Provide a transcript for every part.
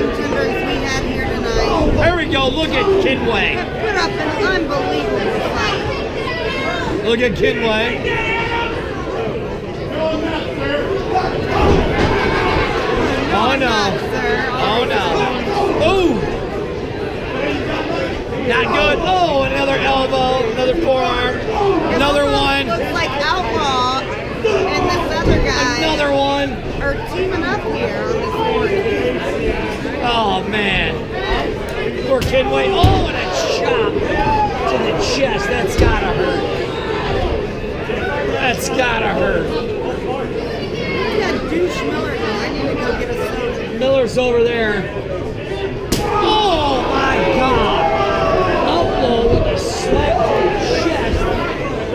contenders we had here tonight There we go. Look at Kenway. have put up an unbelievable fight. Look at Kenway. Oh no. Sir. Oh no. Ooh. Not good. Oh, another elbow, another forearm, another one, Looks like Outlaw and this other guy another one. are teaming up here on this board. Oh man. Poor Kenway. Oh, and a chop to the chest. That's gotta hurt. That's gotta hurt. We got to soda. Miller's over there. Oh my God! Outlaw with a slap to the chest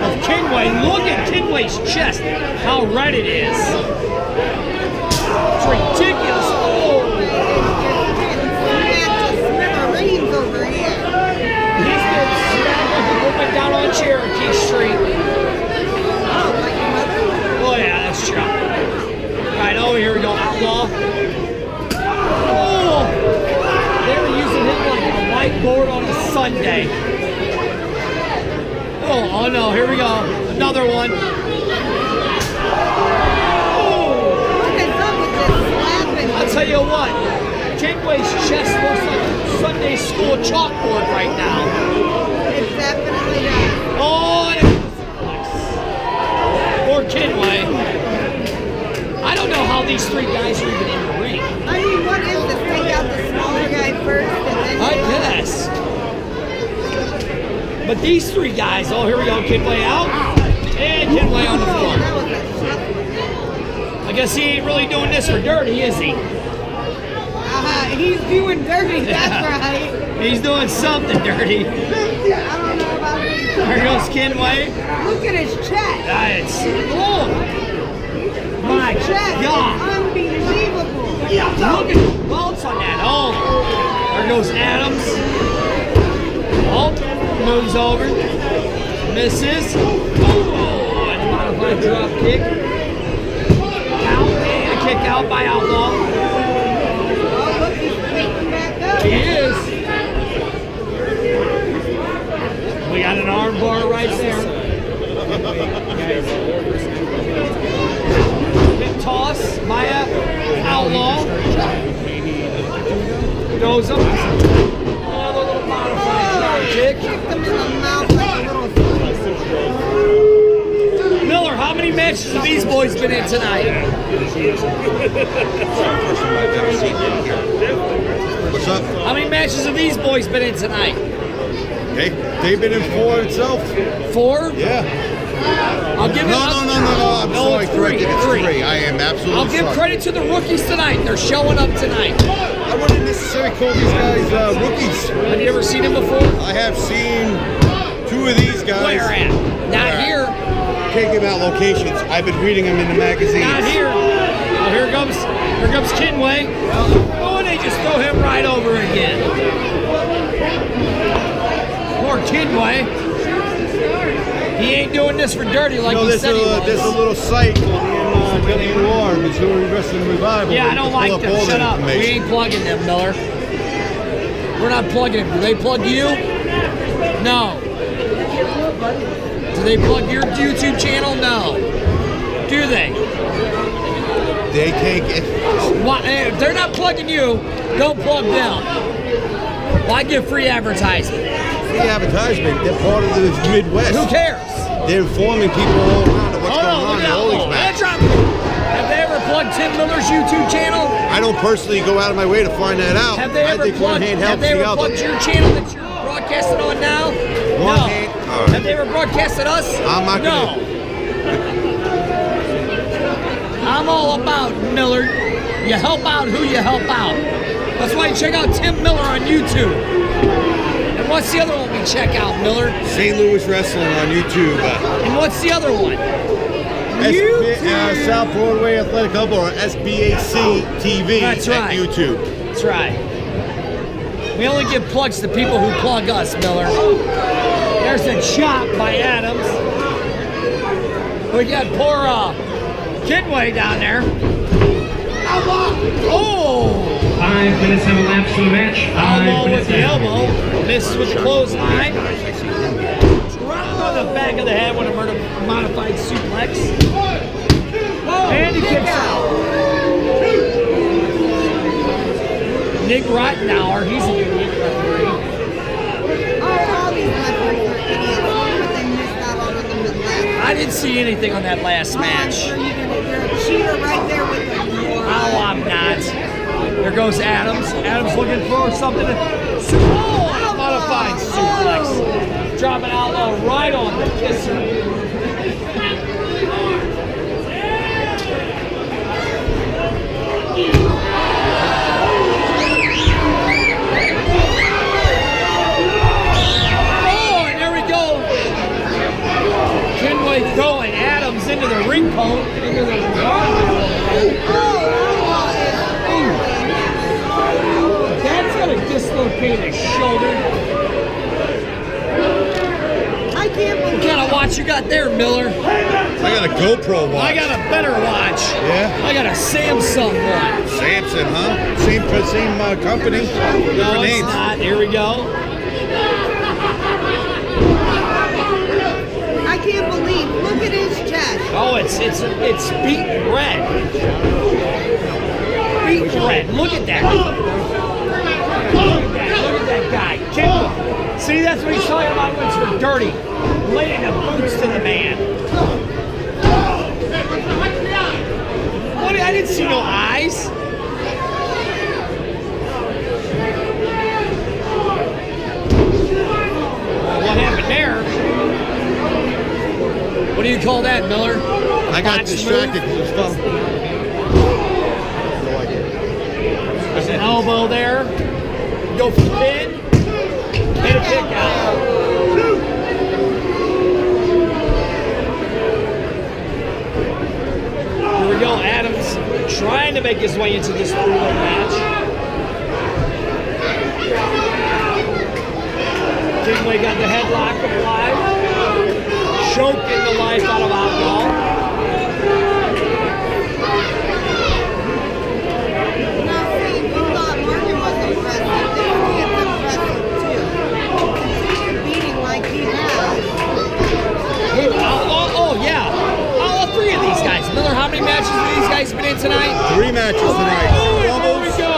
of Kenway. Look at Kenway's chest. How red it is. It's ridiculous. Oh, Smithereens over here. he's been smacked like he went down on Cherokee Street. Oh, like your mother? Oh yeah, that's true. Right over here we go, Outlaw. Oh, they were using him like a whiteboard on a Sunday. Oh, oh no, here we go, another one. Oh? I'll tell you what, Kenway's chest looks like a Sunday school chalkboard right now. It definitely does. Oh, and it Poor Kenway. I don't know how these three guys are even in the ring. I mean, what is this? Take out the smaller guy first and then. I guess. But these three guys, oh, here we go. Kenway out. And Kenway on the floor. that was a tough one. I guess he ain't really doing this for dirty, is he? Uh-huh. He's doing dirty, that's right. He's doing something dirty. I don't know about this. There goes Kenway. Look at his chest. That's, oh, my Chest God. is unbelievable. Look at the welts on that. Oh, there goes Adams. Oh, moves over. Misses. Oh, and modified drop kick. Out a kick out by Outlaw. He is. We got an arm bar right there. Hip toss, Maya, Outlaw. Goes up. Another little modified drop kick. Kicked him in the mouth like a little Miller, how many matches have these boys been in tonight? What's up? How many matches have these boys been in tonight? They, they've been in four itself. Four? Yeah. I'll give No, it. no, no, no, no. I'm No, sorry, it's corrected. It's three. three. I am absolutely I'll give credit to the rookies tonight. They're showing up tonight. I wouldn't necessarily call these guys uh, rookies. Have you ever seen them before? I have seen two of these guys. Where at? Not Where? here. Can't give out locations. I've been reading them in the magazines. Not here. Well, here comes here comes Kenway. Oh, and they just throw him right over again. Poor Kenway. He ain't doing this for dirty like you know, he said he a, was. there's a little site on Missouri Wrestling Revival. yeah, I don't like them. Shut up. We ain't plugging them, Miller. We're not plugging them. Do they plug you? No. Do they plug your YouTube channel? No. Do they? They take it. Why, eh, if they're not plugging you, don't plug them. Why give free advertisement? Free advertisement. They're part of the Midwest. Who cares? They're informing people all around of what's Oh going look on in all these matches. Have they plugged Tim Miller's YouTube channel? I don't personally go out of my way to find that out. Have they I ever think one plugged? hand Have helps they the ever other. plugged your channel that you're broadcasting on now? One no. hand- right. Have they ever broadcasted us? I'm not no. gonna- I'm all about Miller. You help out who you help out. That's why you check out Tim Miller on YouTube. And what's the other one we check out, Miller? St. Louis Wrestling on YouTube. And what's the other one? SB, uh, South Broadway Athletic Hub or SBAC TV That's at right. YouTube. That's right. We only give plugs to people who plug us, Miller. There's a chop by Adams. We got poor uh, Kenway down there. Oh! Five minutes have elapsed in the match. Five Elbow with minutes the left. elbow. Misses with the clothesline. Drop on the back of the head with a murder- modified suplex. And he kicks out. Nick Rottenauer, he's a unique referee. Oh, all these referees are idiots. They missed out on the. I didn't see anything on that last Oh, match. sure you did. You're a cheater right there. Oh, I'm not. There goes Adams. Adams looking for something. Oh, modified suplex. Oh. Dropping outlaw right on the kisser. Watch you got there, Miller? I got a GoPro watch. I got a better watch. Yeah? I got a Samsung one. Samsung, huh? Same same uh, company, different No, it's names. not. Here we go. I can't believe. Look at his chest. Oh, it's it's it's beaten red. Beat red. Look at that. Look at that. Look at that guy. Kick him. See, that's what he's talking about when it's for dirty. Laying the boots to the man. What? I didn't see no eyes. What happened there? What do you call that, Miller? I got distracted. move? It was. There's an elbow there. Go for the pin. Hit a kick. Adams trying to make his way into this three-way match. Kenway got the headlock applied. Choking the life out of Outlaw. Now, see, we thought Morgan was impressive. This kid's impressive too. Continue beating like he has. Who, Outlaw? Oh, yeah. All three of these guys. Miller, how many matches have these guys been in tonight? Three matches tonight. Oh, Two and there we go.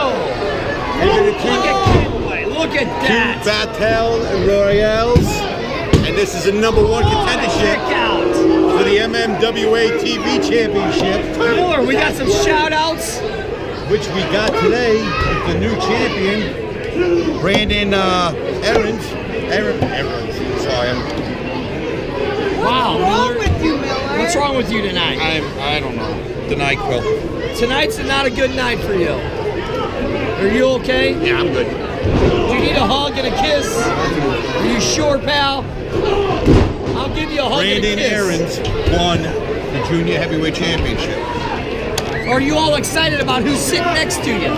And then Look at Kenway. Look at two that. Battle and Royales. And this is a number one Oh, and contendership kick out. for the MMWA TV Championship, Miller, we got some shout outs. which we got today with the new champion, Brandon uh, Aaron's. Aaron, Aaron's. Sorry, I'm, Wow, What's wrong Miller. with you, Miller? What's wrong with you tonight? I'm, I don't know. The NyQuil. Tonight's not a good night for you. Are you okay? Yeah, I'm good. Do you need a hug and a kiss? Are you sure, pal? I'll give you a hug and a Brandon kiss. Aaron's won the Junior Heavyweight Championship. Are you all excited about who's sitting next to you?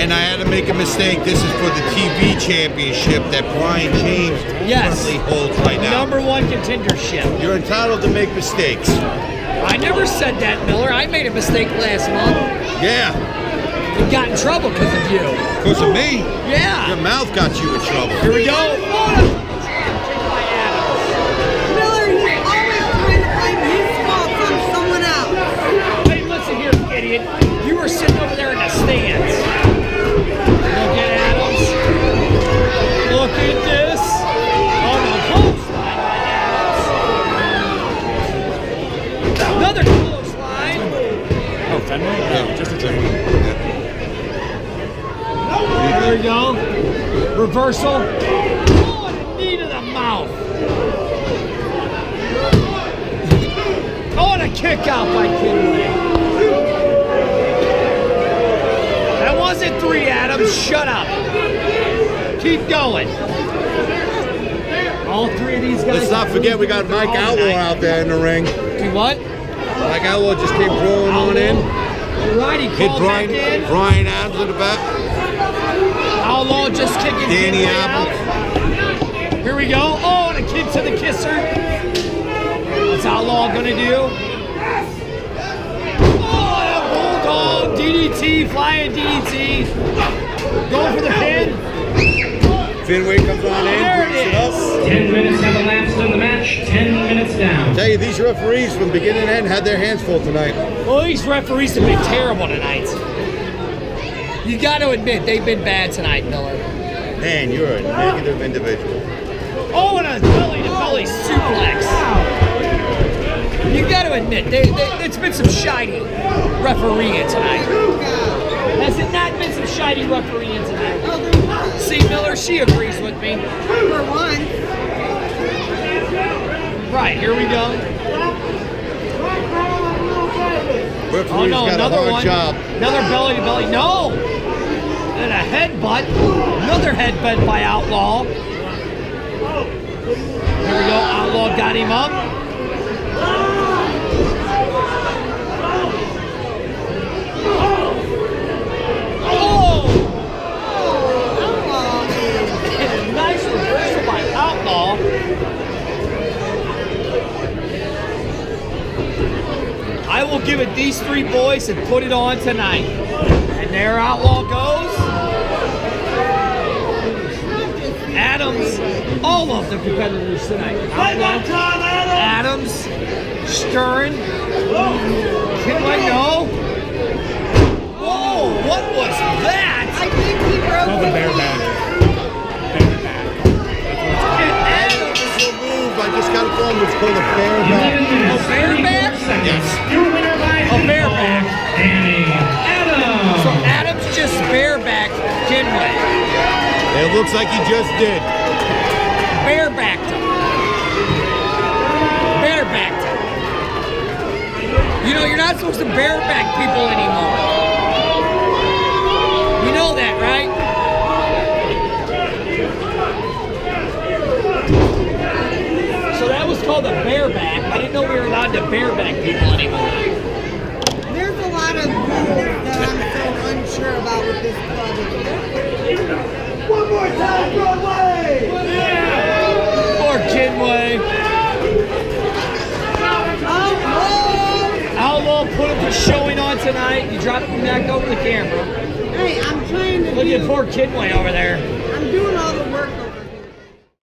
And I had to make a mistake. This is for the TV championship that Brian James Yes. currently holds right now. Number one contendership. You're entitled to make mistakes. I never said that, Miller. I made a mistake last month Yeah, and got in trouble because of you. because of me. Yeah. Your mouth got you in trouble. Here we go. Reversal. Oh, and a knee to the mouth. Oh, and a kick out by Kinley. That wasn't three, Adams. Shut up. Keep going. All three of these guys. Let's not forget we got Mike Outlaw out there in the ring. Do what? Mike Outlaw just came rolling on in. Righty Hit called Brian. Brian Adams in the back. Outlaw just kicking Danny Apple. out. Here we go. Oh, and a kick to the kisser. Is Outlaw going to to do. Oh, and a bulldog DDT, flying DDT. Going for the pin. Kenway comes on in, There it picks it 10 minutes have elapsed in the match. 10 minutes down. I Tell you, these referees from beginning to end had their hands full tonight. Well, these referees have been terrible tonight. You got to admit, they've been bad tonight, Miller. Man, you're a negative individual. Oh, and a belly to belly suplex. You got to admit, they, they, it's been some shiny refereeing tonight. Has it not been some shiny refereeing tonight? Oh, there was. See, Miller, she agrees with me. For one. Right, here we go. Referee's Oh no, got a another hard one. job. Another belly to belly. No! And a headbutt. Another headbutt by Outlaw. Here we go. Outlaw got him up. Oh! Outlaw is. And a nice reversal by Outlaw. I will give it these three boys and put it on tonight. And there Outlaw goes. Adams, all of the competitors tonight. Outlaw, Adams, Stern, Kinley, no. Whoa, what was that? I think he broke the bareback. And Adams, This little move, I just got a phone, it's called a bear 11 back. minutes, bareback? 34 seconds. Yes. Your winner by A bareback. Danny Adams. so Adams just barebacked Kenway. It looks like he just did. Barebacked him. Barebacked him. You know, you're not supposed to bareback people anymore. You know that, right? So that was called a bareback. I didn't know we were allowed to bareback people anymore. There's a lot of rules that I'm so unsure about with this club. Or Kenway. Oh, Outlaw put up a showing on tonight. You dropped him back over the camera. whoa. Hey, I'm trying to Look do. At poor Kenway over there.